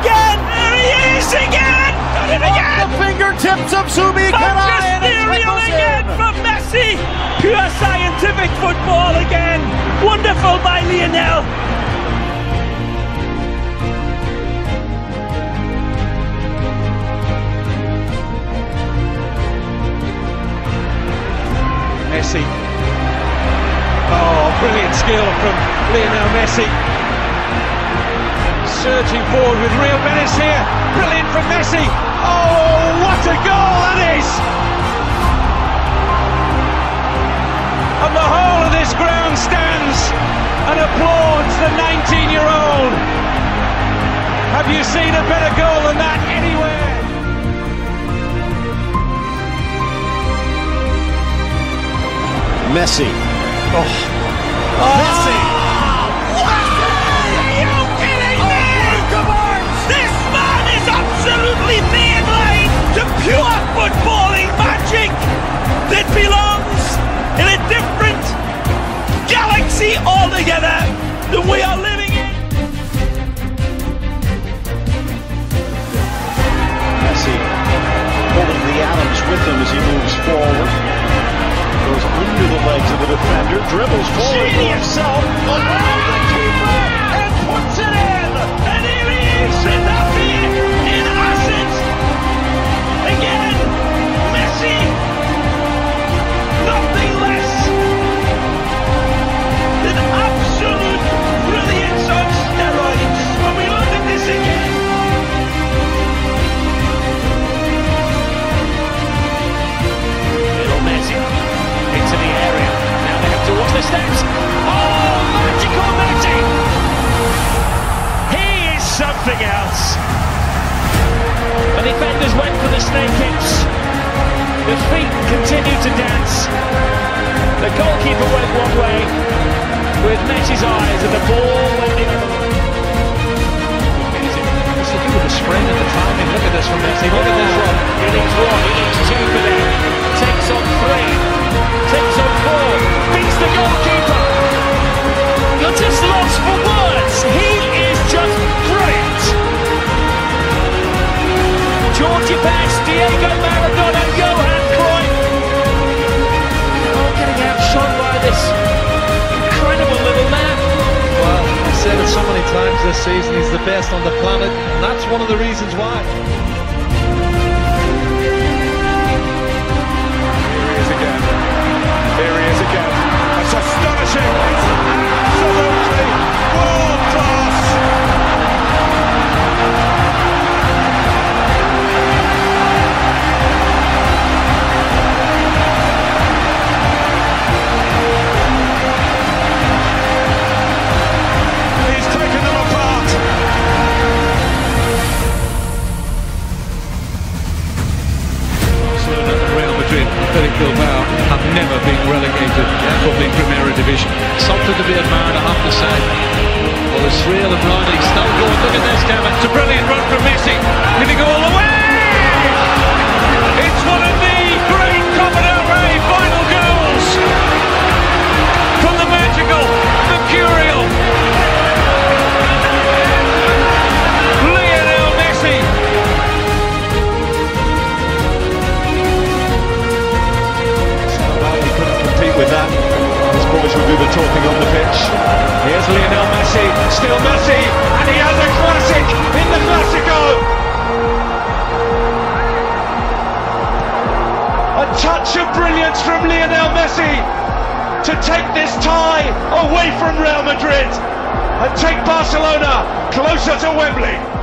again! There he is again! Got it again! The fingertips of Zubikarai and it Magisterial trickles again in. from Messi! Pure scientific football again! Wonderful by Lionel! Messi. Oh, brilliant skill from Lionel Messi. Surging forward with Real menace here. Brilliant from Messi. Oh, what a goal that is! And the whole of this ground stands and applauds the 19 year old. Have you seen a better goal than that anywhere? Messi. Oh. Messi. Galaxy altogether that we are living in. Messi pulling the Adams with him as he moves forward. Goes under the legs of the defender, dribbles forward himself. Is something else. The defenders went for the snake hips. The feet continued to dance. The goalkeeper went one way with Messi's eyes, and the ball went other. What's to do the spring and the timing? Look at this from Messi. Look at this run. He needs one, he needs Diego Maradona, Johan Cruyff. All getting outshone by this incredible little man. Well, I've said it so many times this season, he's the best on the planet, and that's one of the reasons why. Bilbao have never been relegated from the Primera Division. Something to be admired, I have to say. Well, it's real and Ronnie still going. Boys will do the talking on the pitch. Here's Lionel Messi, still Messi, and he has a classic in the Classico. A touch of brilliance from Lionel Messi to take this tie away from Real Madrid and take Barcelona closer to Wembley.